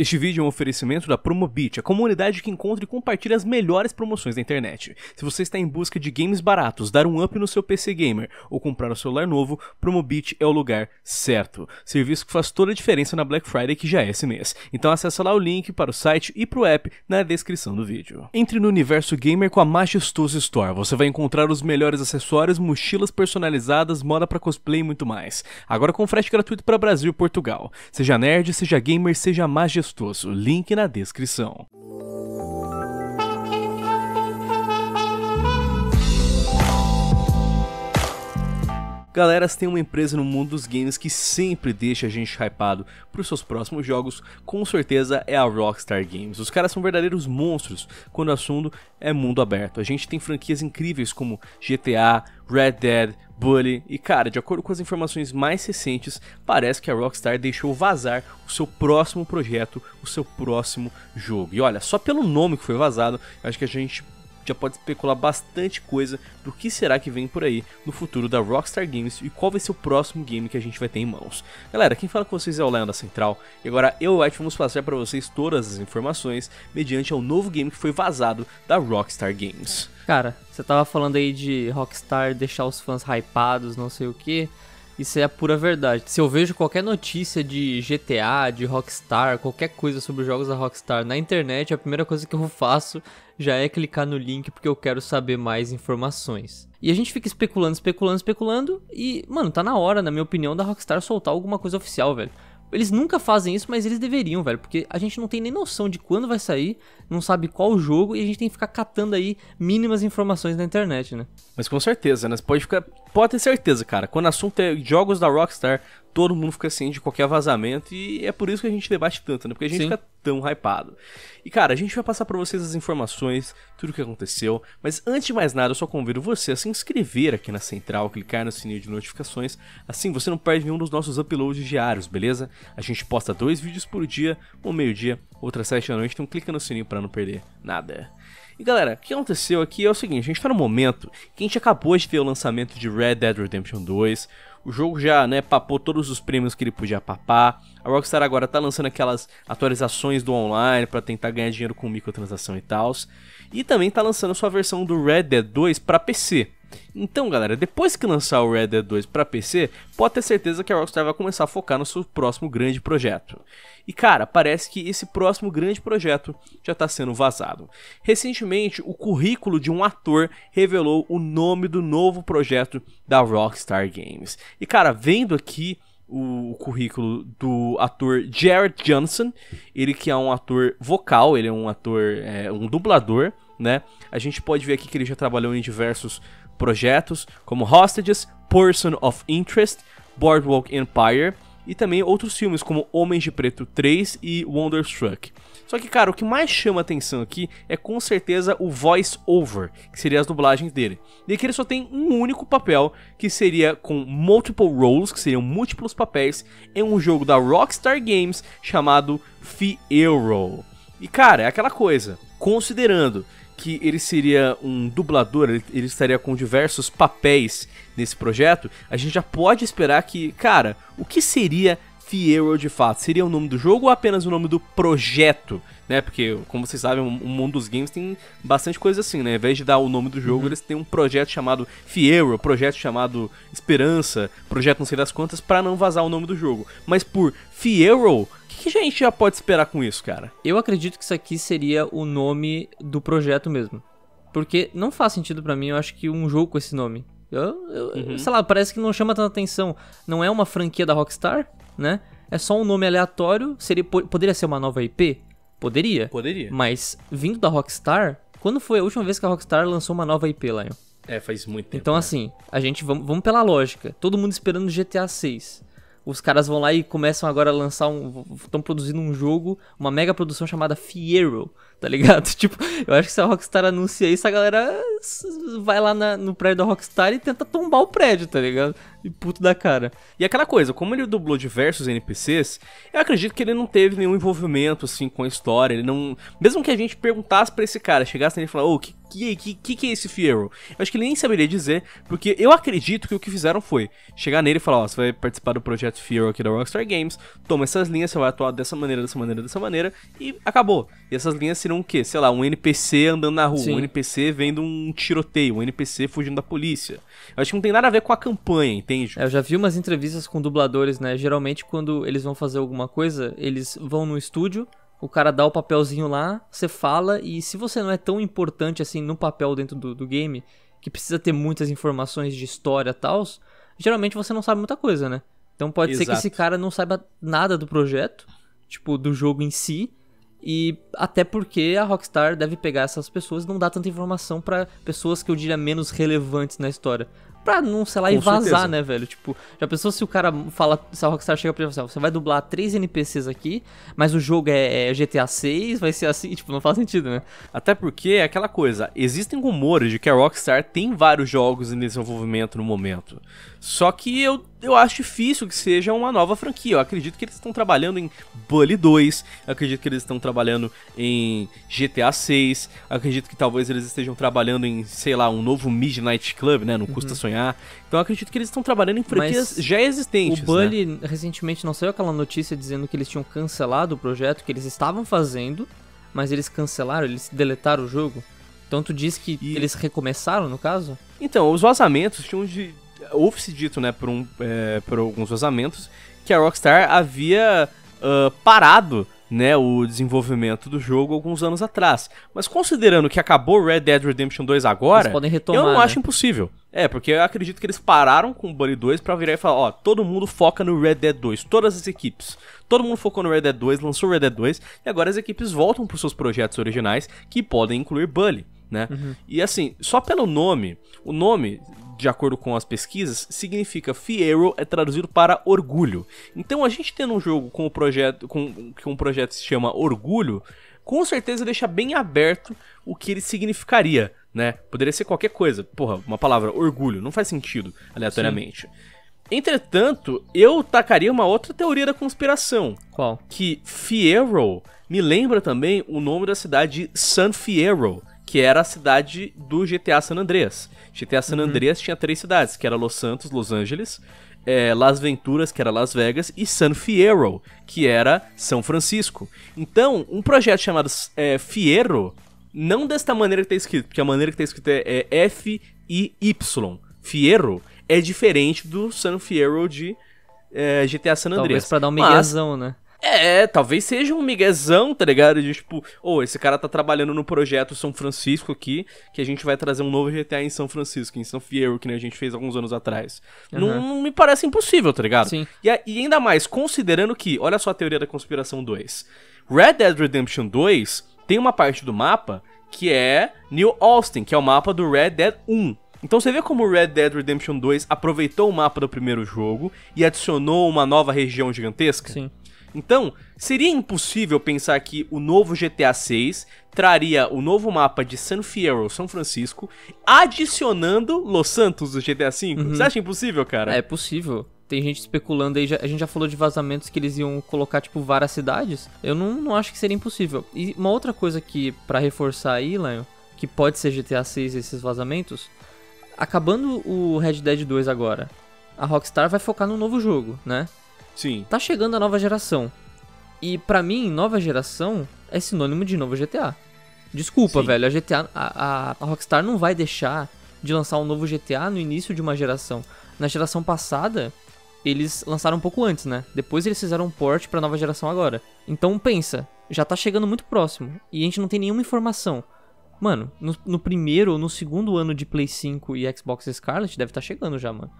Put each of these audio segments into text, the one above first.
Este vídeo é um oferecimento da Promobit, a comunidade que encontra e compartilha as melhores promoções da internet. Se você está em busca de games baratos, dar um up no seu PC gamer ou comprar um celular novo, Promobit é o lugar certo. Serviço que faz toda a diferença na Black Friday que já é esse mês. Então acessa lá o link para o site e para o app na descrição do vídeo. Entre no universo gamer com a Majestoso Store. Você vai encontrar os melhores acessórios, mochilas personalizadas, moda para cosplay e muito mais. Agora com frete gratuito para Brasil e Portugal. Seja nerd, seja gamer, seja majestoso gostoso. Link na descrição. Galera, tem uma empresa no mundo dos games que sempre deixa a gente hypado para os seus próximos jogos, com certeza é a Rockstar Games. Os caras são verdadeiros monstros quando o assunto é mundo aberto. A gente tem franquias incríveis como GTA, Red Dead, Bully, e cara, de acordo com as informações mais recentes, parece que a Rockstar deixou vazar o seu próximo projeto, o seu próximo jogo. E olha, só pelo nome que foi vazado, acho que a gente já pode especular bastante coisa do que será que vem por aí no futuro da Rockstar Games e qual vai ser o próximo game que a gente vai ter em mãos. Galera, quem fala com vocês é o Leon da Central e agora eu e o White vamos passar para vocês todas as informações mediante ao novo game que foi vazado da Rockstar Games. Cara, você tava falando aí de Rockstar deixar os fãs hypados, não sei o que. Isso é a pura verdade. Se eu vejo qualquer notícia de GTA, de Rockstar, qualquer coisa sobre os jogos da Rockstar na internet, a primeira coisa que eu faço já é clicar no link porque eu quero saber mais informações. E a gente fica especulando, especulando, especulando e, mano, tá na hora, na minha opinião, da Rockstar soltar alguma coisa oficial, velho. Eles nunca fazem isso, mas eles deveriam, velho. Porque a gente não tem nem noção de quando vai sair, não sabe qual jogo e a gente tem que ficar catando aí mínimas informações na internet, né? Mas com certeza, né? Você pode ficar. Pode ter certeza, cara. Quando o assunto é jogos da Rockstar, todo mundo fica assim de qualquer vazamento e é por isso que a gente debate tanto, né? Porque a gente Sim. fica tão hypado. E cara, a gente vai passar para vocês as informações, tudo o que aconteceu, mas antes de mais nada, eu só convido você a se inscrever aqui na central, clicar no sininho de notificações, assim você não perde nenhum dos nossos uploads diários, beleza? A gente posta dois vídeos por dia, um meio-dia, outra sete da noite, então clica no sininho para não perder nada. E galera, o que aconteceu aqui é o seguinte, a gente tá no momento que a gente acabou de ver o lançamento de Red Dead Redemption 2, o jogo já, né, papou todos os prêmios que ele podia papar. A Rockstar agora tá lançando aquelas atualizações do online para tentar ganhar dinheiro com microtransação e tal. E também tá lançando sua versão do Red Dead 2 para PC. Então, galera, depois que lançar o Red Dead 2 para PC, pode ter certeza que a Rockstar vai começar a focar no seu próximo grande projeto. E cara, parece que esse próximo grande projeto já está sendo vazado. Recentemente, o currículo de um ator revelou o nome do novo projeto da Rockstar Games. E cara, vendo aqui o currículo do ator Jared Johnson, ele que é um ator vocal, ele é um ator, é, um dublador, né? A gente pode ver aqui que ele já trabalhou em diversos projetos, como Hostages, Person of Interest, Boardwalk Empire e também outros filmes como Homens de Preto 3 e Wonderstruck. Só que, cara, o que mais chama atenção aqui é com certeza o voice over, que seria as dublagens dele. E aqui ele só tem um único papel, que seria com multiple roles, que seriam múltiplos papéis, em um jogo da Rockstar Games chamado Fiero. E cara, é aquela coisa, considerando que ele seria um dublador, ele, ele, estaria com diversos papéis nesse projeto, a gente já pode esperar que, cara, o que seria Fiero de fato? Seria o nome do jogo ou apenas o nome do projeto? Né? Porque, como vocês sabem, o mundo dos games tem bastante coisa assim, né? Ao invés de dar o nome do jogo, uhum. eles têm um projeto chamado Fiero, projeto chamado Esperança, projeto não sei das quantas, para não vazar o nome do jogo. Mas por Fiero, que a gente já pode esperar com isso, cara? Eu acredito que isso aqui seria o nome do projeto mesmo. Porque não faz sentido para mim, eu acho que um jogo com esse nome. Eu, eu uhum. sei lá, parece que não chama tanta atenção. Não é uma franquia da Rockstar, né? É só um nome aleatório. Seria, poderia ser uma nova IP? Poderia. Poderia. Mas vindo da Rockstar, quando foi a última vez que a Rockstar lançou uma nova IP, Lion? É, faz muito tempo. Então, né? assim, a gente vamos, vamos pela lógica. Todo mundo esperando GTA 6 os caras vão lá e começam agora a lançar um. estão produzindo um jogo, uma mega produção chamada Fiero, tá ligado? Tipo, eu acho que se a Rockstar anuncia isso, a galera vai lá na, no prédio da Rockstar e tenta tombar o prédio, tá ligado? E puto da cara. E aquela coisa, como ele dublou diversos NPCs, eu acredito que ele não teve nenhum envolvimento, assim, com a história. Ele não. Mesmo que a gente perguntasse pra esse cara, chegasse nele e falasse, ô, oh, que, que, que, que é esse Fiero? Eu acho que ele nem saberia dizer, porque eu acredito que o que fizeram foi chegar nele e falar, ó, oh, você vai participar do projeto Fear aqui da Rockstar Games, toma essas linhas, você vai atuar dessa maneira, dessa maneira, dessa maneira, e acabou. E essas linhas o quê? Sei lá, um NPC andando na rua, Sim. um NPC vendo um tiroteio, um NPC fugindo da polícia. Eu acho que não tem nada a ver com a campanha, entende? É, eu já vi umas entrevistas com dubladores, né? Geralmente quando eles vão fazer alguma coisa, eles vão no estúdio, o cara dá o papelzinho lá, você fala, e se você não é tão importante assim no papel dentro do, do game, que precisa ter muitas informações de história e tal, geralmente você não sabe muita coisa, né? Então pode Exato. ser que esse cara não saiba nada do projeto, tipo, do jogo em si, e até porque a Rockstar deve pegar essas pessoas e não dar tanta informação para pessoas que eu diria menos relevantes na história pra não, sei lá, Com e vazar, certeza. né, velho? Tipo, já pensou se o cara fala, se a Rockstar chega pra ele e fala, assim, você vai dublar três NPCs aqui, mas o jogo é, é GTA 6, vai ser assim, tipo, não faz sentido, né? Até porque é aquela coisa, existem rumores de que a Rockstar tem vários jogos em desenvolvimento no momento. Só que eu, eu acho difícil que seja uma nova franquia. Eu acredito que eles estão trabalhando em Bully 2, eu acredito que eles estão trabalhando em GTA 6, eu acredito que talvez eles estejam trabalhando em, sei lá, um novo Midnight Club, né? Não custa uhum. sonhar. Então eu acredito que eles estão trabalhando em franquias Mas já existentes. O Bully né? recentemente não saiu aquela notícia dizendo que eles tinham cancelado o projeto que eles estavam fazendo, mas eles cancelaram, eles deletaram o jogo. Então tu diz que e... eles recomeçaram, no caso? Então, os vazamentos tinham de houve-se dito, né, por, um, é, por alguns vazamentos, que a Rockstar havia uh, parado né, o desenvolvimento do jogo alguns anos atrás. Mas considerando que acabou Red Dead Redemption 2 agora, retomar, eu não né? acho impossível. É, porque eu acredito que eles pararam com o Bully 2 para virar e falar, ó, todo mundo foca no Red Dead 2, todas as equipes. Todo mundo focou no Red Dead 2, lançou Red Dead 2, e agora as equipes voltam para seus projetos originais, que podem incluir Bully, né? Uhum. E assim, só pelo nome, o nome de acordo com as pesquisas, significa Fiero é traduzido para orgulho. Então a gente tendo um jogo com o projeto com que um projeto se chama Orgulho, com certeza deixa bem aberto o que ele significaria, né? Poderia ser qualquer coisa. Porra, uma palavra orgulho não faz sentido aleatoriamente. Sim. Entretanto, eu tacaria uma outra teoria da conspiração. Qual? Que Fiero me lembra também o nome da cidade de San Fierro, que era a cidade do GTA San Andreas. GTA San uhum. Andreas tinha três cidades, que era Los Santos, Los Angeles, é, Las Venturas, que era Las Vegas, e San Fierro, que era São Francisco. Então, um projeto chamado é, Fierro, não desta maneira que está escrito, porque a maneira que está escrito é, é F-I-Y. Fierro é diferente do San Fierro de é, GTA San Andreas. Talvez pra dar um miguezão, né? É, talvez seja um miguezão, tá ligado? De tipo, ô, oh, esse cara tá trabalhando no projeto São Francisco aqui, que a gente vai trazer um novo GTA em São Francisco, em São Fierro, que né, a gente fez alguns anos atrás. Uhum. Não, não, me parece impossível, tá ligado? Sim. E, e ainda mais, considerando que, olha só a teoria da conspiração 2. Red Dead Redemption 2 tem uma parte do mapa que é New Austin, que é o mapa do Red Dead 1. Então você vê como o Red Dead Redemption 2 aproveitou o mapa do primeiro jogo e adicionou uma nova região gigantesca? Sim. Então, seria impossível pensar que o novo GTA 6 traria o novo mapa de San Fierro, São Francisco, adicionando Los Santos do GTA 5? Uhum. Você acha impossível, cara? É possível. Tem gente especulando aí, a gente já falou de vazamentos que eles iam colocar, tipo, várias cidades. Eu não, não acho que seria impossível. E uma outra coisa que, para reforçar aí, Lion, que pode ser GTA 6 esses vazamentos, acabando o Red Dead 2 agora, a Rockstar vai focar no novo jogo, né? Sim. Tá chegando a nova geração. E para mim, nova geração é sinônimo de novo GTA. Desculpa, Sim. velho, a GTA, a, a, Rockstar não vai deixar de lançar um novo GTA no início de uma geração. Na geração passada, eles lançaram um pouco antes, né? Depois eles fizeram um port pra nova geração agora. Então pensa, já tá chegando muito próximo e a gente não tem nenhuma informação. Mano, no, no primeiro ou no segundo ano de Play 5 e Xbox Scarlet deve estar tá chegando já, mano.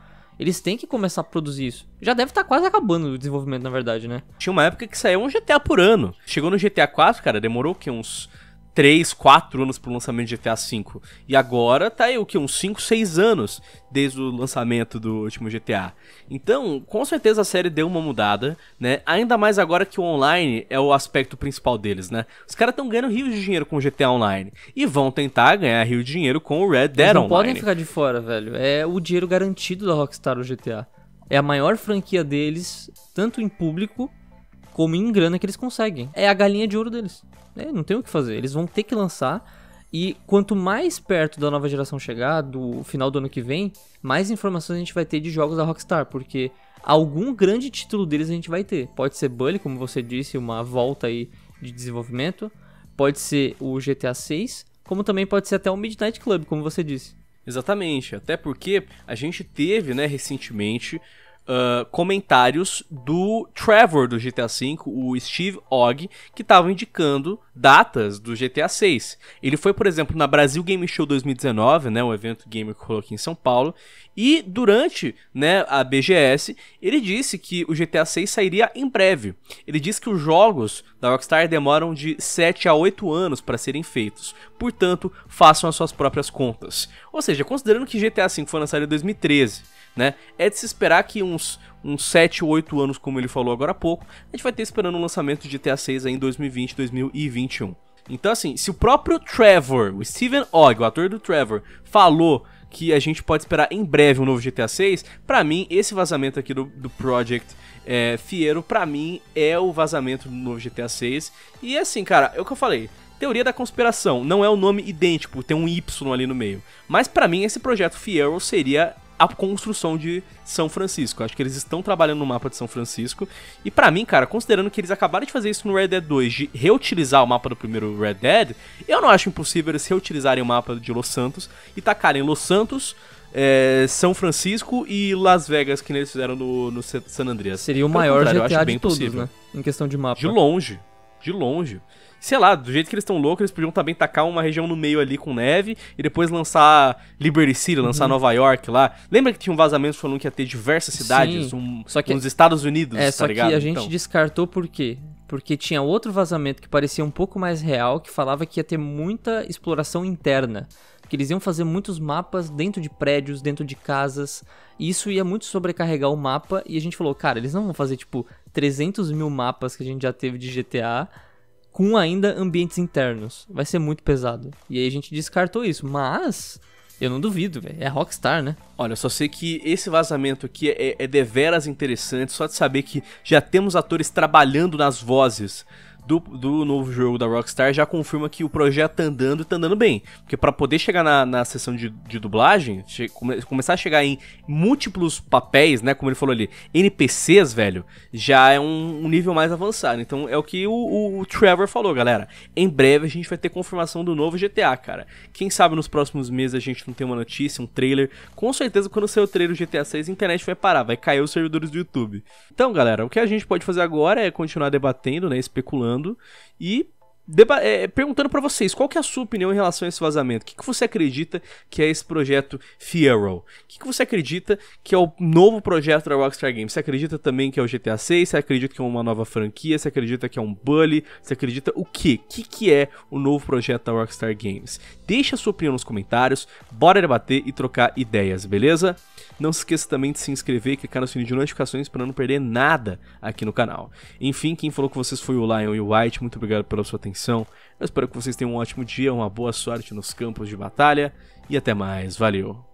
Eles têm que começar a produzir isso. Já deve estar tá quase acabando o desenvolvimento, na verdade, né? Tinha uma época que saiu um GTA por ano. Chegou no GTA 4, cara, demorou o quê? Uns 3, 4 anos pro lançamento de GTA V. E agora tá aí o que? Uns 5, 6 anos desde o lançamento do último GTA. Então, com certeza a série deu uma mudada, né? Ainda mais agora que o online é o aspecto principal deles, né? Os caras estão ganhando rios de dinheiro com o GTA Online. E vão tentar ganhar rio de dinheiro com o Red Dead Eles não Online. podem ficar de fora, velho. É o dinheiro garantido da Rockstar o GTA. É a maior franquia deles, tanto em público como em grana que eles conseguem. É a galinha de ouro deles. É, não tem o que fazer. Eles vão ter que lançar. E quanto mais perto da nova geração chegar, do final do ano que vem, mais informações a gente vai ter de jogos da Rockstar, porque algum grande título deles a gente vai ter. Pode ser Bully, como você disse, uma volta aí de desenvolvimento. Pode ser o GTA 6, como também pode ser até o Midnight Club, como você disse. Exatamente, até porque a gente teve, né, recentemente uh, comentários do Trevor do GTA V, o Steve Ogg, que estava indicando datas do GTA 6. Ele foi, por exemplo, na Brasil Game Show 2019, né, um evento gamer que rolou aqui em São Paulo, e durante né, a BGS, ele disse que o GTA 6 sairia em breve. Ele disse que os jogos da Rockstar demoram de 7 a 8 anos para serem feitos. Portanto, façam as suas próprias contas. Ou seja, considerando que GTA V foi lançado em 2013 né? É de se esperar que uns, uns 7 ou 8 anos, como ele falou agora há pouco, a gente vai ter esperando o lançamento de GTA 6 em 2020, 2021. Então, assim, se o próprio Trevor, o Steven Ogg, o ator do Trevor, falou que a gente pode esperar em breve um novo GTA 6, para mim, esse vazamento aqui do, do Project é, Fiero, para mim, é o vazamento do novo GTA 6. E assim, cara, é o que eu falei. Teoria da conspiração, não é o um nome idêntico, tem um Y ali no meio. Mas para mim, esse projeto Fiero seria a construção de São Francisco. Acho que eles estão trabalhando no mapa de São Francisco. E para mim, cara, considerando que eles acabaram de fazer isso no Red Dead 2, de reutilizar o mapa do primeiro Red Dead, eu não acho impossível eles reutilizarem o mapa de Los Santos e tacarem Los Santos, é, São Francisco e Las Vegas, que eles fizeram no, no San Andreas. Seria o maior GTA de todos, possível. né? Em questão de mapa. De longe. De longe sei lá, do jeito que eles estão loucos, eles podiam também tacar uma região no meio ali com neve e depois lançar Liberty City, lançar uhum. Nova York lá. Lembra que tinha um vazamento falando que ia ter diversas cidades, um, só que, nos Estados Unidos, É, tá só ligado? que a gente então. descartou por quê? Porque tinha outro vazamento que parecia um pouco mais real, que falava que ia ter muita exploração interna. Que eles iam fazer muitos mapas dentro de prédios, dentro de casas. E isso ia muito sobrecarregar o mapa. E a gente falou, cara, eles não vão fazer tipo 300 mil mapas que a gente já teve de GTA com ainda ambientes internos. Vai ser muito pesado. E aí a gente descartou isso. Mas eu não duvido, velho. É Rockstar, né? Olha, só sei que esse vazamento aqui é, é deveras interessante. Só de saber que já temos atores trabalhando nas vozes do, do novo jogo da Rockstar já confirma que o projeto tá andando e tá andando bem. Porque para poder chegar na, na sessão de, de dublagem, che come, começar a chegar em múltiplos papéis, né? Como ele falou ali, NPCs, velho, já é um, um nível mais avançado. Então é o que o, o, o, Trevor falou, galera. Em breve a gente vai ter confirmação do novo GTA, cara. Quem sabe nos próximos meses a gente não tem uma notícia, um trailer. Com certeza quando sair o trailer do GTA 6 a internet vai parar, vai cair os servidores do YouTube. Então, galera, o que a gente pode fazer agora é continuar debatendo, né? Especulando e é, perguntando para vocês, qual que é a sua opinião em relação a esse vazamento? O que, que você acredita que é esse projeto Fiero? O que, que você acredita que é o novo projeto da Rockstar Games? Você acredita também que é o GTA 6? Você acredita que é uma nova franquia? Você acredita que é um bully? Você acredita o quê? O que, que é o novo projeto da Rockstar Games? Deixa a sua opinião nos comentários, bora debater e trocar ideias, beleza? Não se esqueça também de se inscrever e clicar no sininho de notificações para não perder nada aqui no canal. Enfim, quem falou com vocês foi o Lion e o White, muito obrigado pela sua atenção. Eu espero que vocês tenham um ótimo dia, uma boa sorte nos campos de batalha e até mais, valeu!